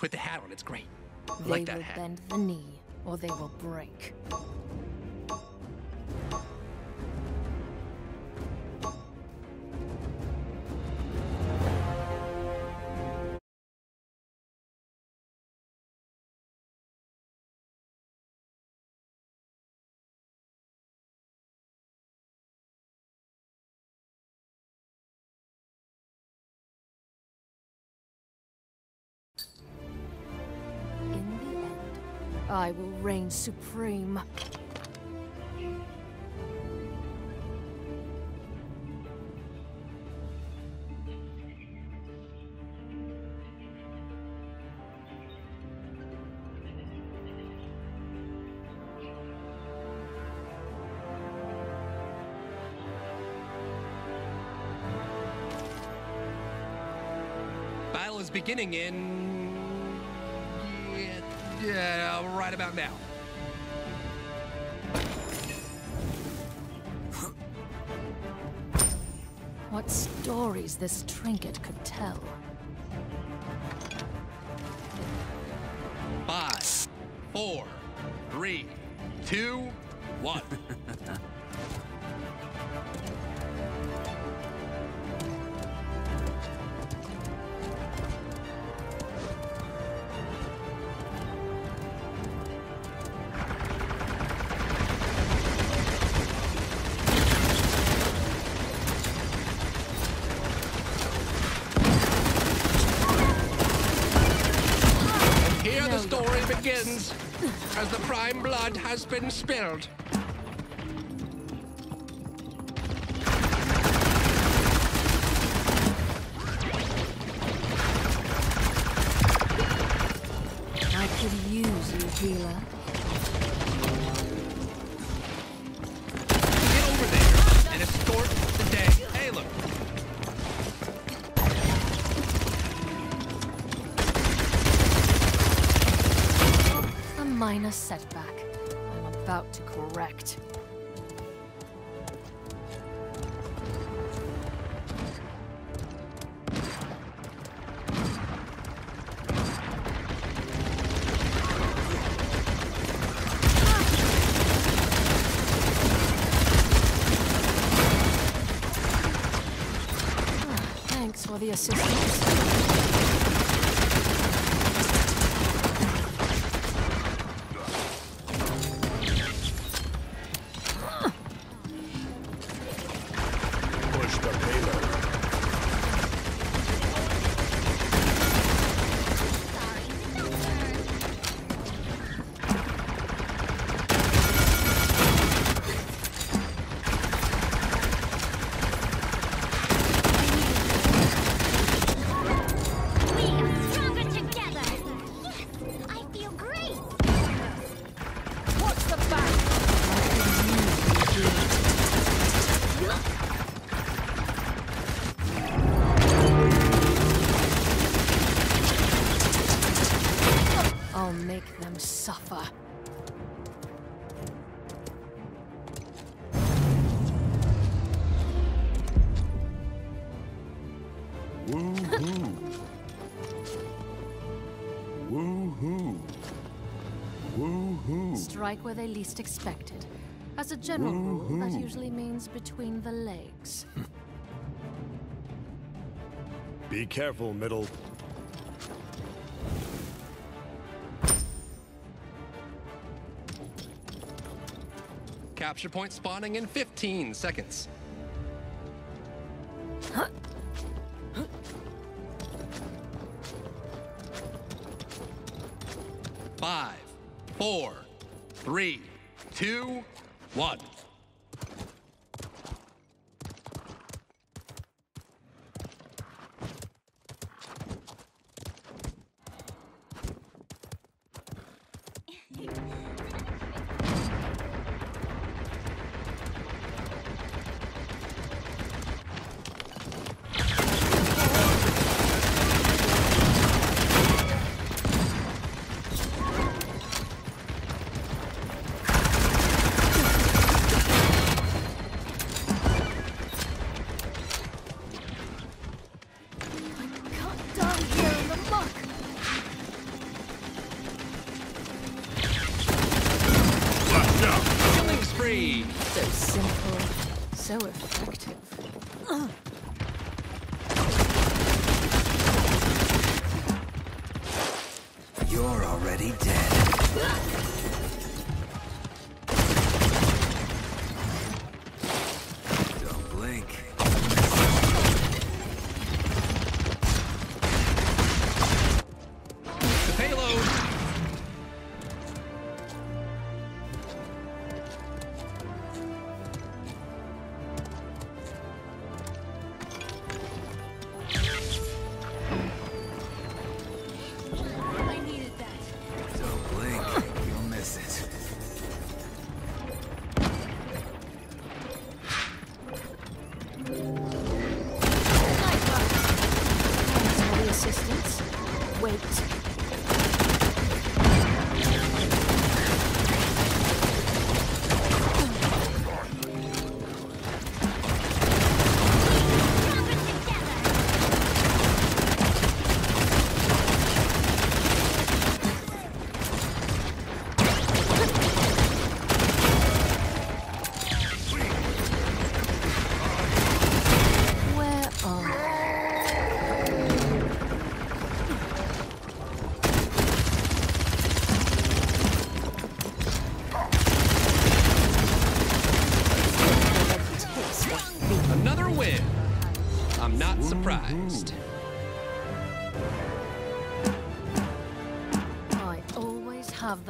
put the hat on. It's great. They like that will hat. bend the knee, or they will break. I will reign supreme. Battle is beginning in. This trinket could tell. Five, four, three, two, one. has been spilled. Thanks for the assistance. Woo-hoo. Strike where they least expected. As a general rule, that mm-hmm. usually means between the legs. Be careful, middle. Capture point spawning in 15 seconds.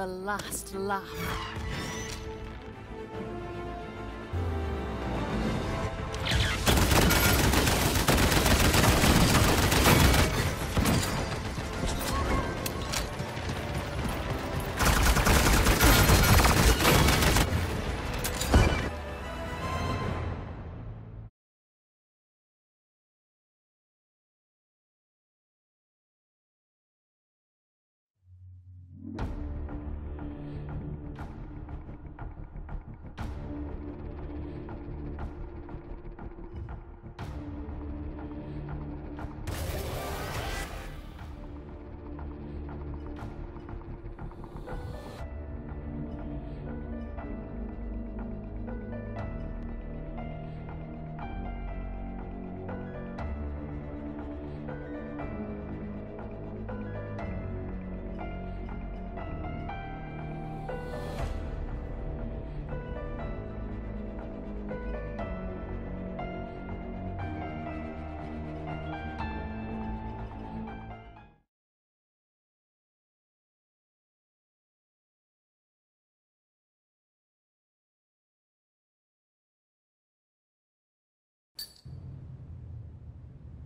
the last laugh.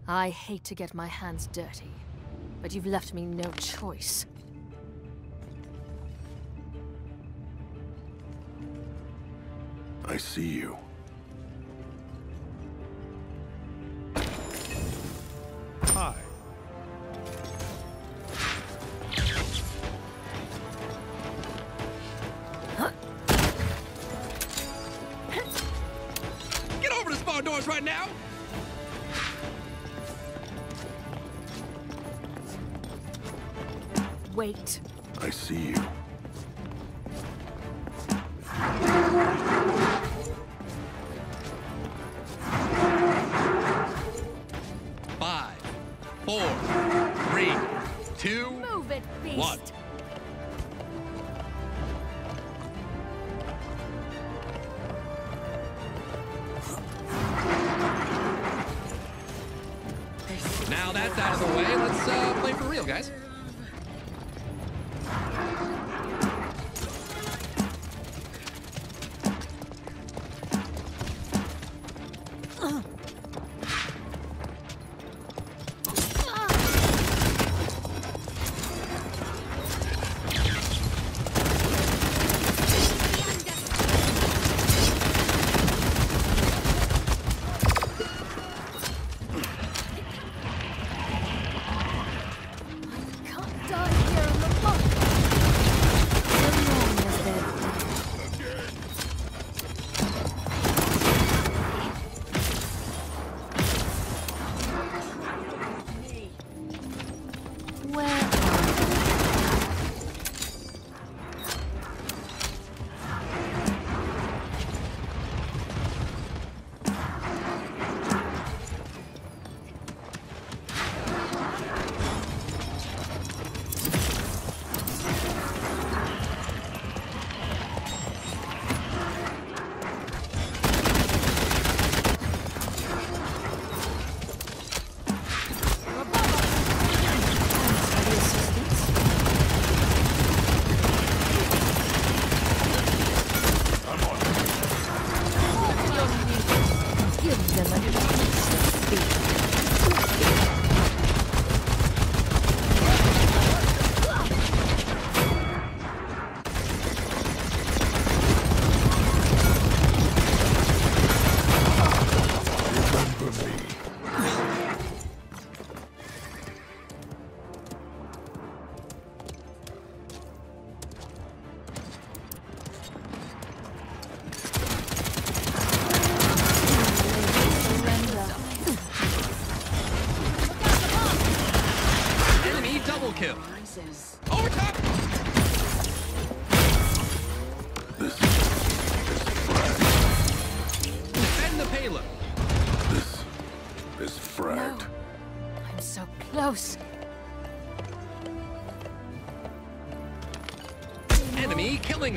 I hate to get my hands dirty, but you've left me no choice. I see you. Hi. wait.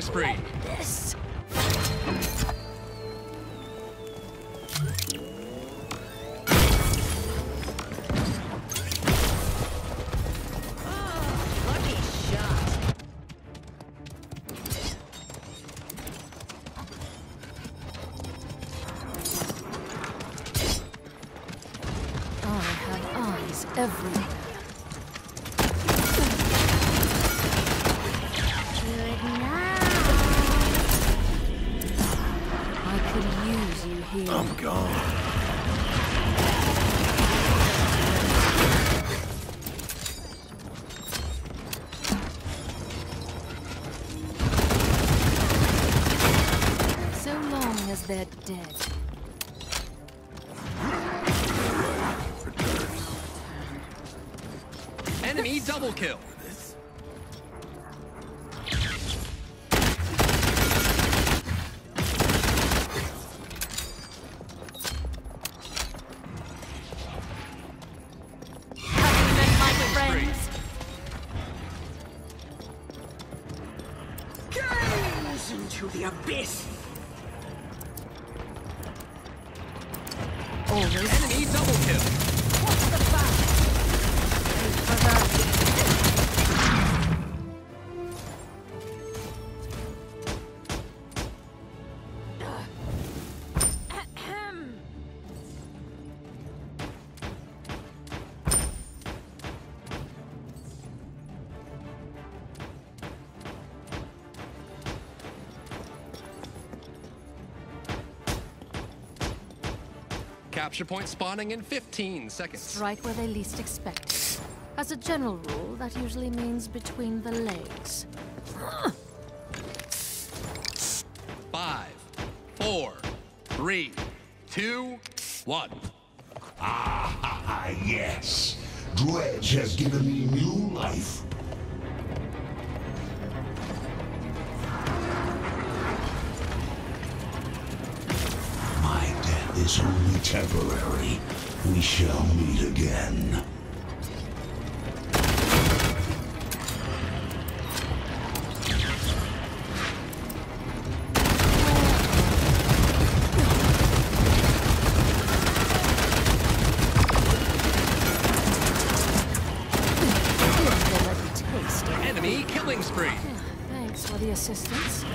Spree. Friends? Gaze into the abyss. Always Enemy double kill. Capture point spawning in 15 seconds. Strike where they least expect. As a general rule, that usually means between the legs. Five, four, three, two, one. Ah, yes. Dredge has given me new life. Temporary. We shall meet again. Give them a taste. Enemy killing spree. Thanks for the assistance.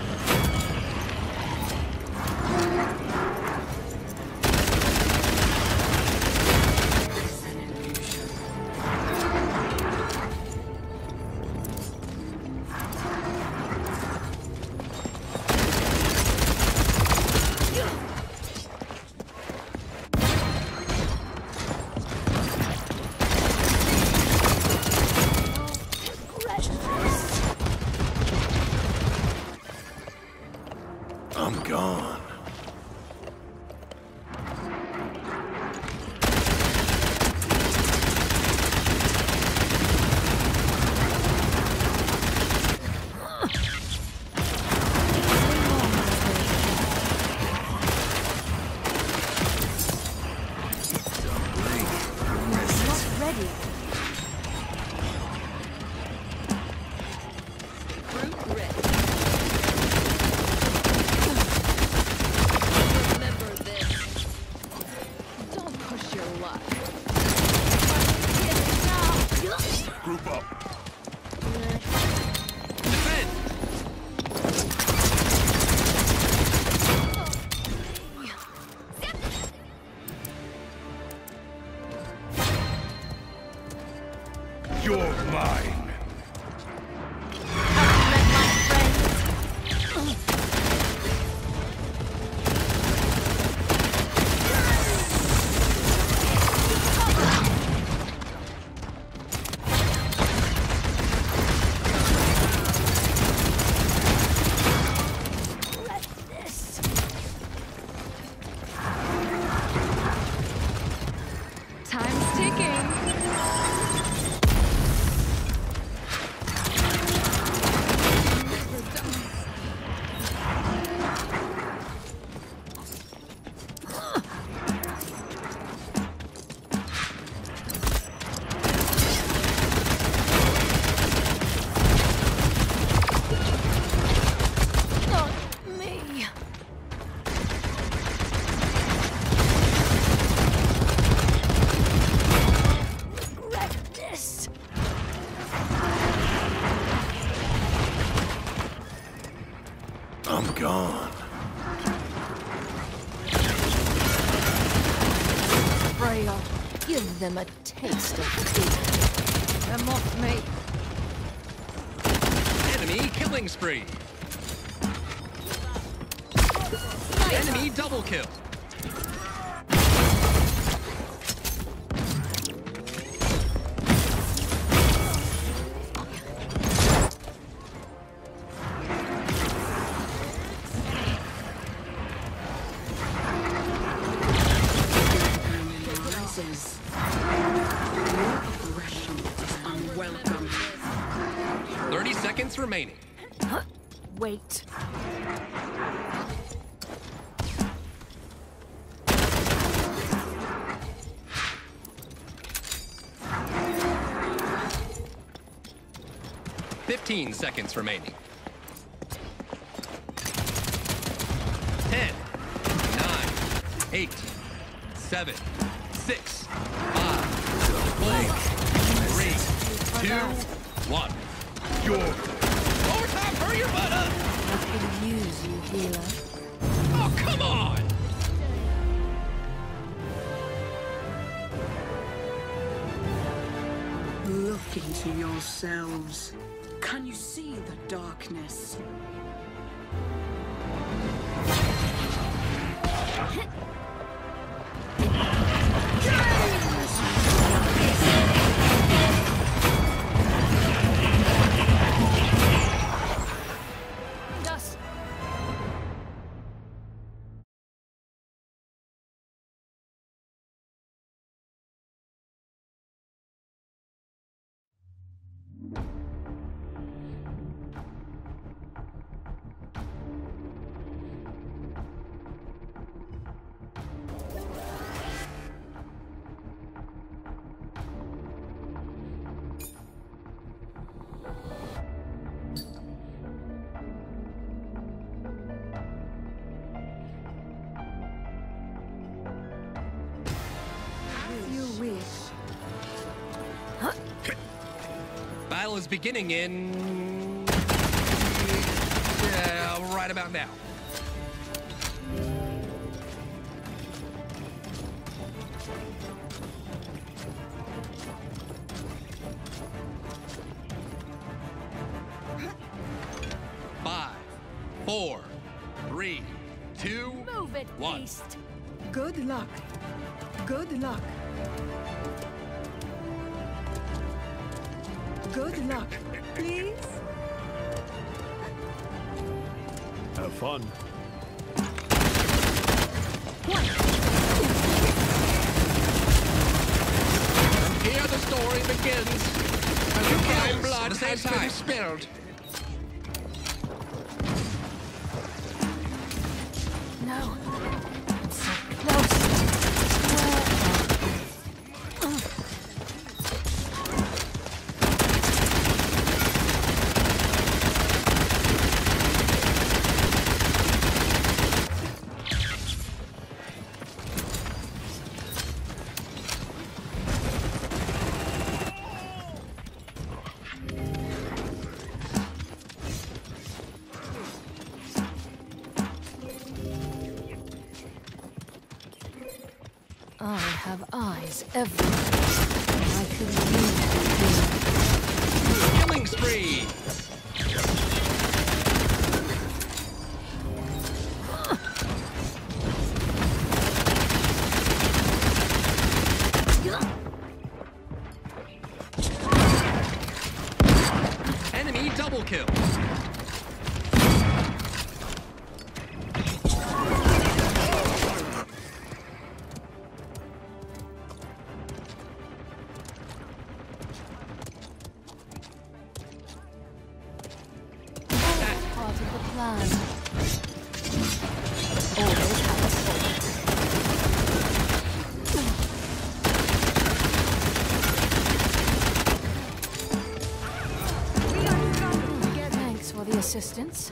Them a taste of defeat. Them off me. Enemy killing spree. Enemy double kill. seconds remaining. 10, 9, 8, 7, 6, 5, 4, 3, 2, 1. Your overtime, hurry your butt up! I could use you, healer. Oh, come on! Look into yourselves. Can you see the darkness? Is beginning in. Yeah, right about now. Good luck. Please? Have fun. Here the story begins. As the blood at the same has been spilled. Assistance.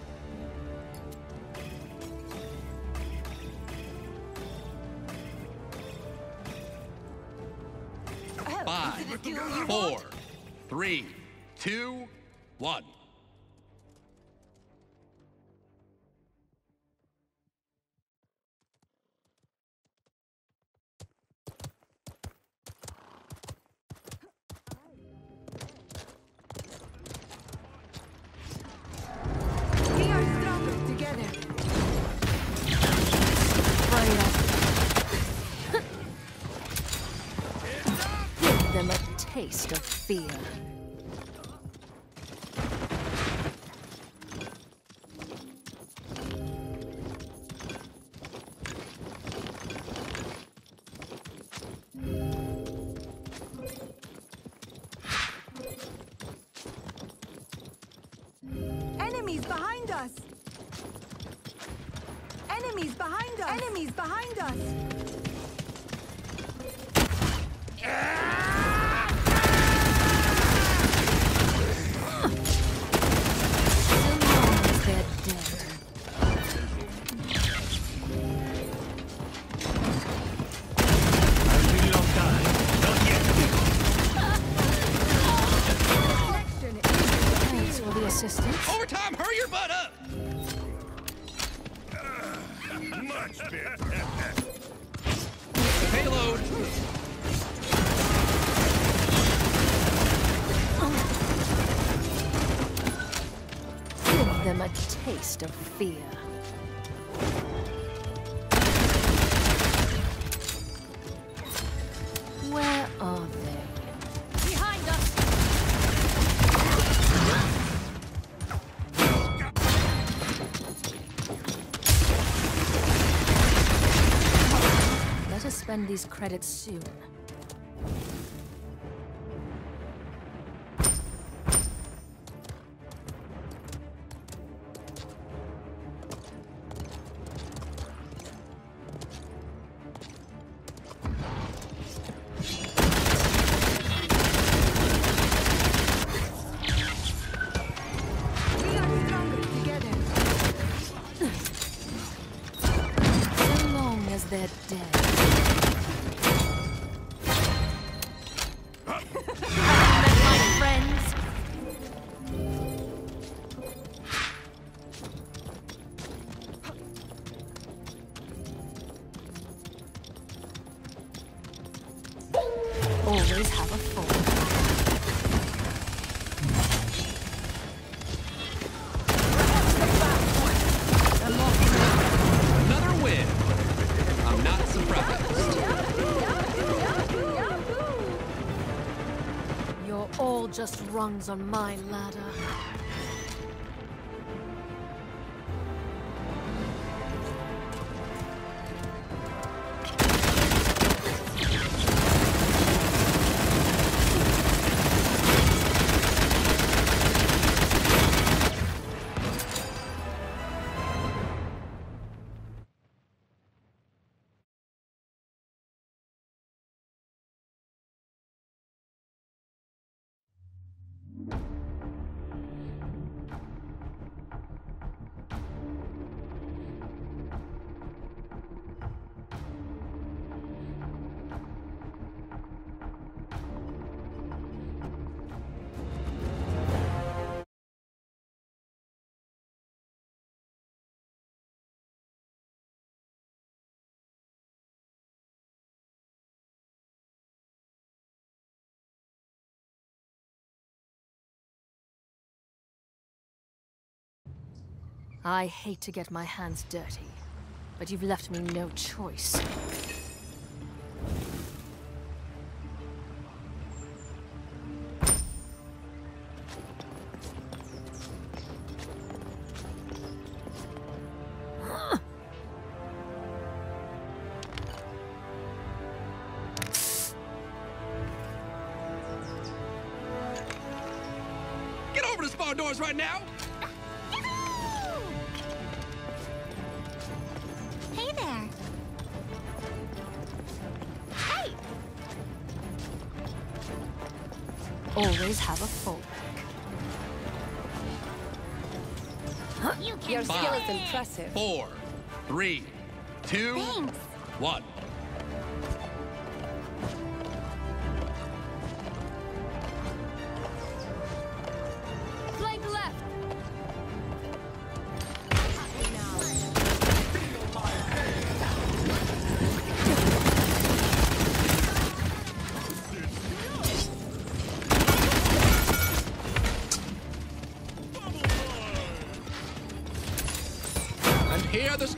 us! Enemies behind us! Enemies behind us! end these credits soon. rungs on my land. I hate to get my hands dirty, but you've left me no choice. Impressive. Four, three,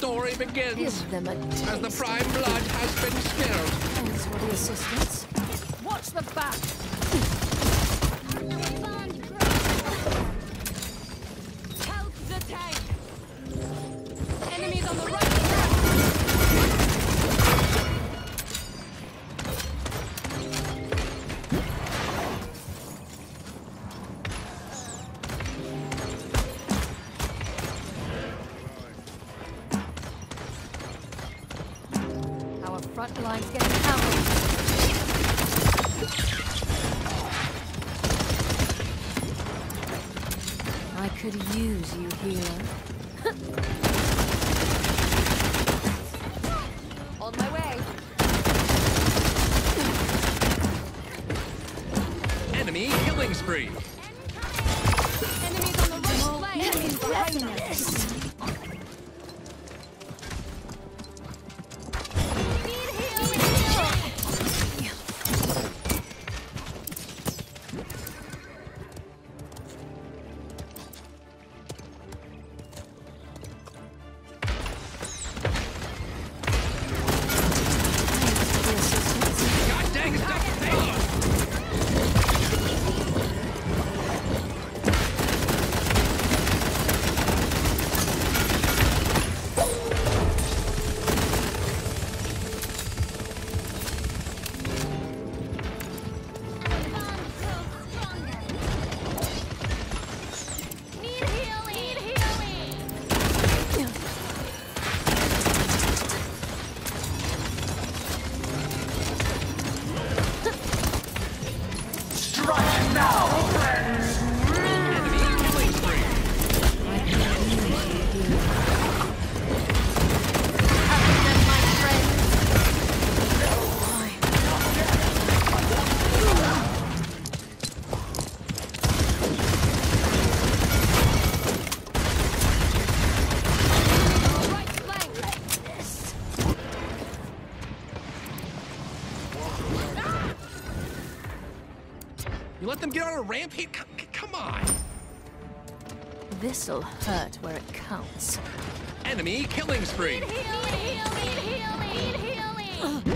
story begins. Give them a taste. As the prime blood has been spilled. Thanks for the assistance. them get on a rampage? Come, come on! This'll hurt where it counts. Enemy killing spree! Need healing! Need healing! Need healing!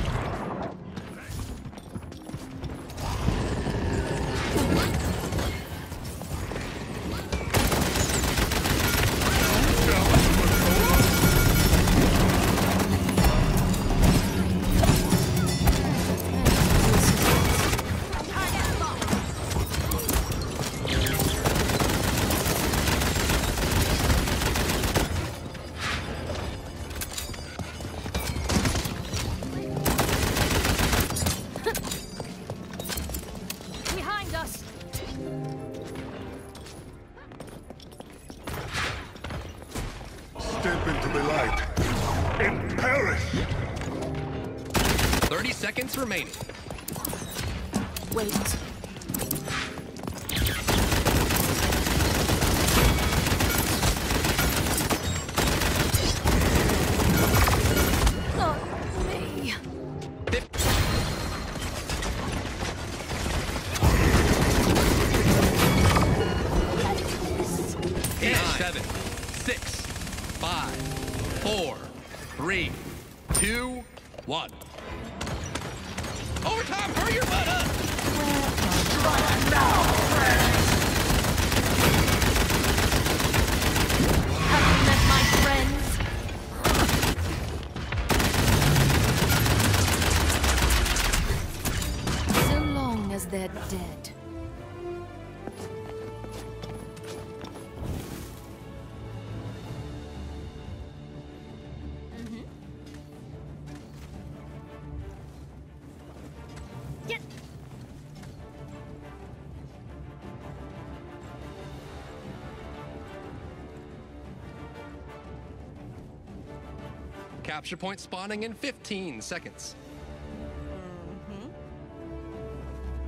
Capture point spawning in 15 seconds.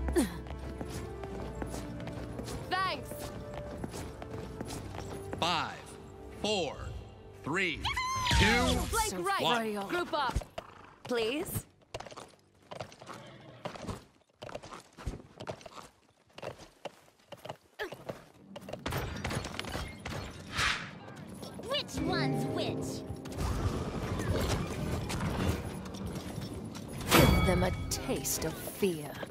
Mm-hmm. Thanks. Five, four, three, two, one. Group up, please. of fear.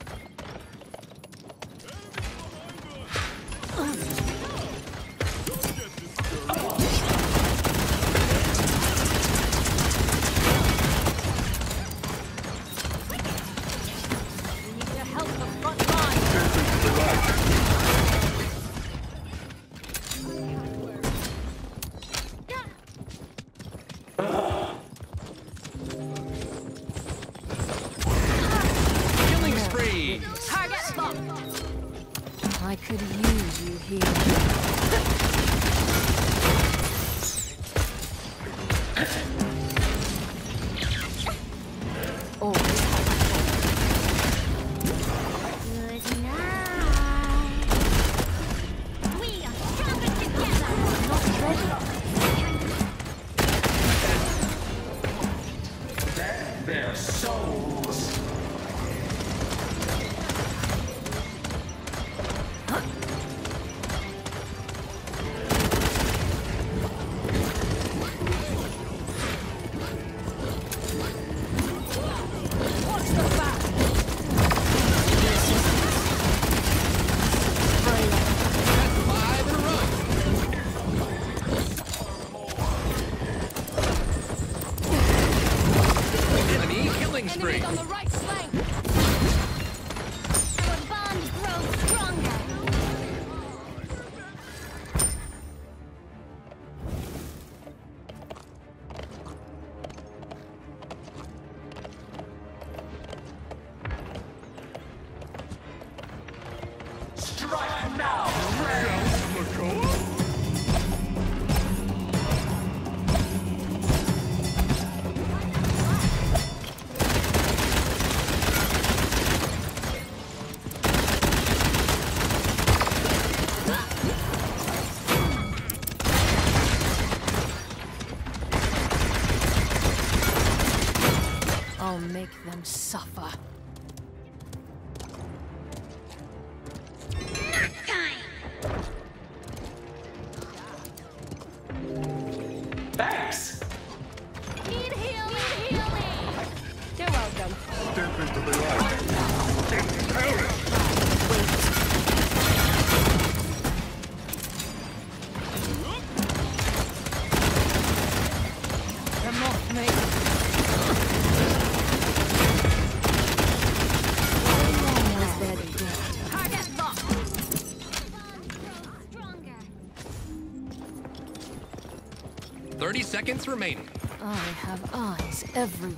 suffer. seconds remaining. I have eyes everywhere.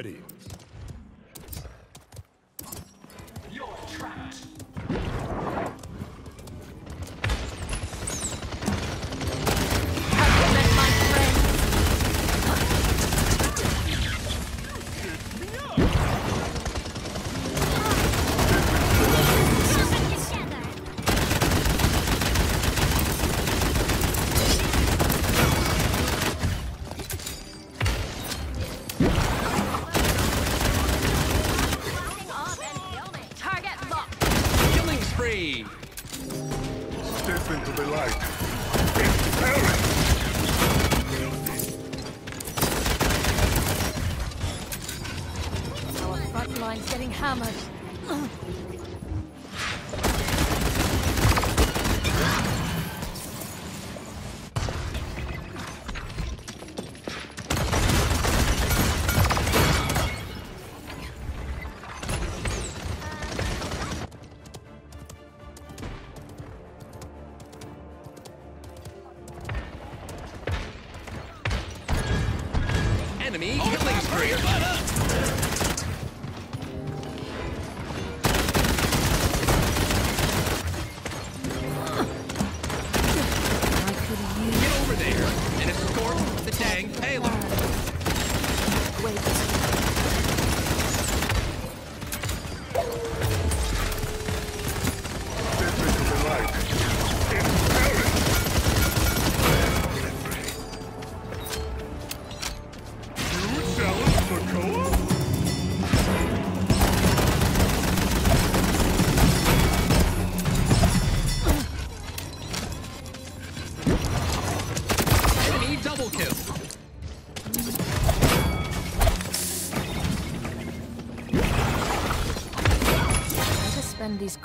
ready.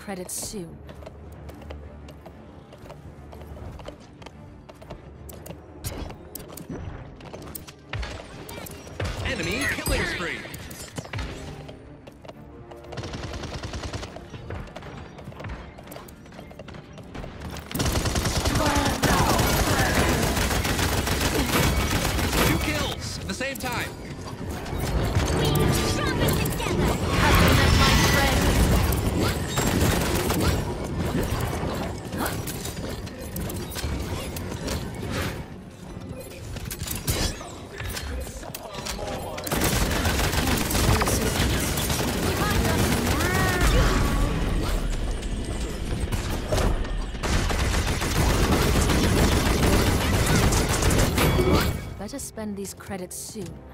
credits soon. spend these credits soon.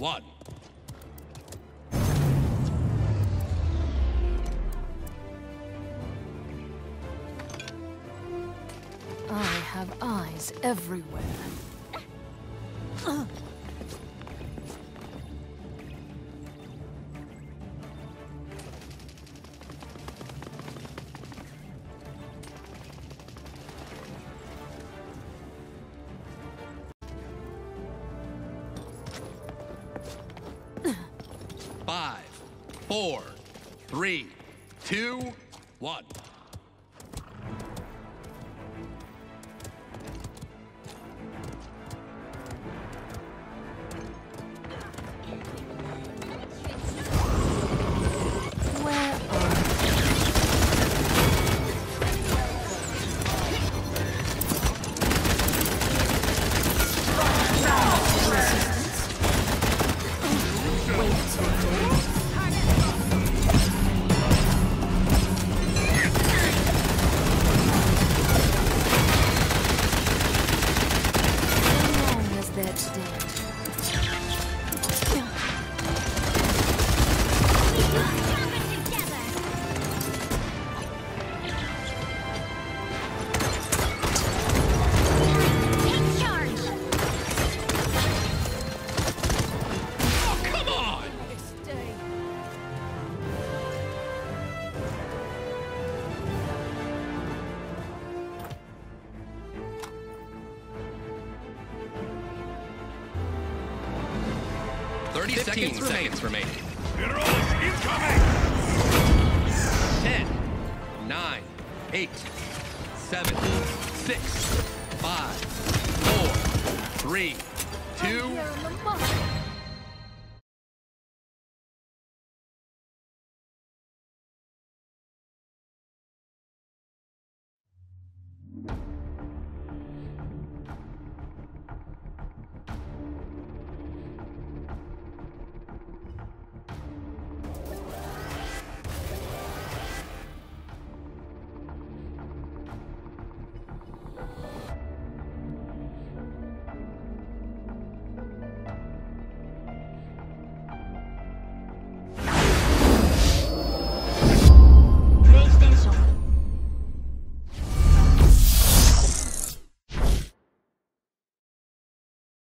one. I have eyes everywhere. 30 seconds, seconds remaining.